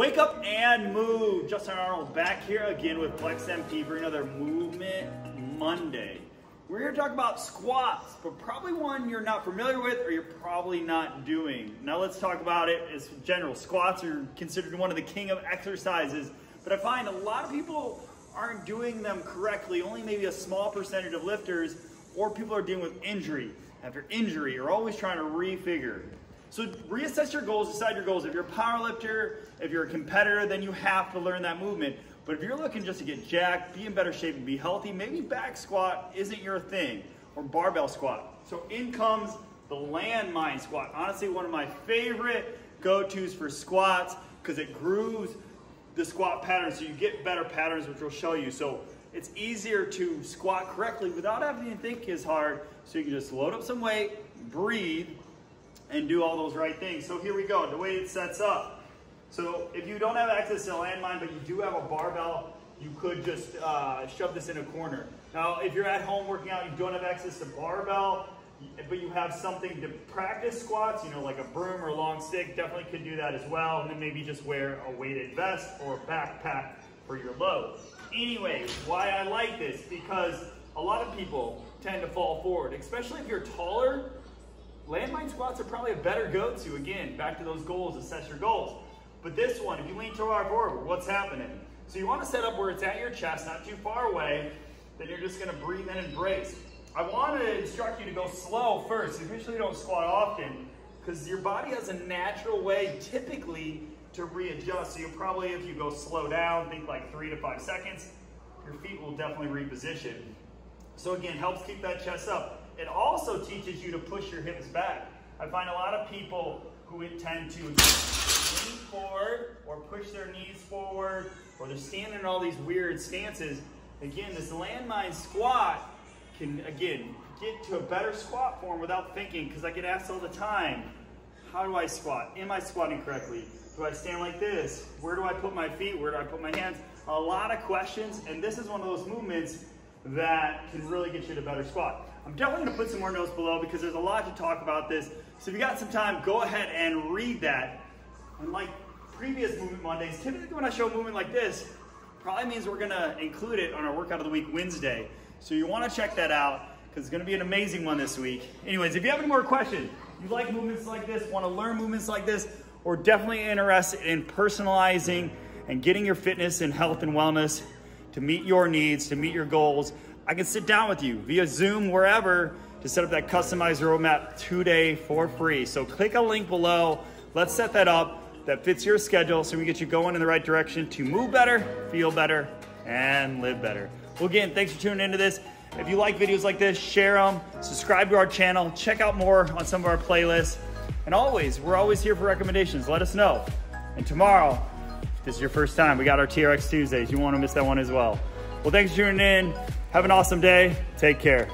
Wake up and move. Justin Arnold back here again with Flexx MP for another Movement Monday. We're here to talk about squats, but probably one you're not familiar with or you're probably not doing. Now let's talk about it as general. Squats are considered one of the king of exercises, but I find a lot of people aren't doing them correctly. Only maybe a small percentage of lifters or people are dealing with injury. After injury, you're always trying to refigure. So reassess your goals, decide your goals. If you're a power lifter, if you're a competitor, then you have to learn that movement. But if you're looking just to get jacked, be in better shape, and be healthy, maybe back squat isn't your thing, or barbell squat. So in comes the landmine squat. Honestly, one of my favorite go-tos for squats because it grooves the squat pattern so you get better patterns, which we'll show you. So it's easier to squat correctly without having to think as hard. So you can just load up some weight, breathe, and do all those right things. So here we go, the way it sets up. So if you don't have access to a landmine, but you do have a barbell, you could just uh, shove this in a corner. Now, if you're at home working out, you don't have access to barbell, but you have something to practice squats, you know, like a broom or a long stick, definitely could do that as well. And then maybe just wear a weighted vest or a backpack for your load. Anyway, why I like this, because a lot of people tend to fall forward, especially if you're taller Landmine squats are probably a better go-to. Again, back to those goals, assess your goals. But this one, if you lean too far forward, what's happening? So you want to set up where it's at your chest, not too far away. Then you're just going to breathe in and brace. I want to instruct you to go slow first. You usually don't squat often because your body has a natural way, typically, to readjust. So you'll probably, if you go slow down, think like three to five seconds, your feet will definitely reposition. So again, helps keep that chest up. It also teaches you to push your hips back. I find a lot of people who tend to lean forward or push their knees forward or they're standing in all these weird stances. Again, this landmine squat can, again, get to a better squat form without thinking because I get asked all the time, how do I squat? Am I squatting correctly? Do I stand like this? Where do I put my feet? Where do I put my hands? A lot of questions, and this is one of those movements that can really get you to a better squat. I'm definitely gonna put some more notes below because there's a lot to talk about this. So if you got some time, go ahead and read that. Unlike previous Movement Mondays, typically when I show a movement like this, probably means we're gonna include it on our Workout of the Week Wednesday. So you wanna check that out because it's gonna be an amazing one this week. Anyways, if you have any more questions, you like movements like this, wanna learn movements like this, or definitely interested in personalizing and getting your fitness and health and wellness to meet your needs, to meet your goals, I can sit down with you via Zoom, wherever, to set up that customized roadmap today for free. So click a link below. Let's set that up that fits your schedule so we get you going in the right direction to move better, feel better, and live better. Well, again, thanks for tuning into this. If you like videos like this, share them, subscribe to our channel, check out more on some of our playlists. And always, we're always here for recommendations. Let us know. And tomorrow, this is your first time, we got our TRX Tuesdays. You won't want to miss that one as well. Well, thanks for tuning in. Have an awesome day. Take care.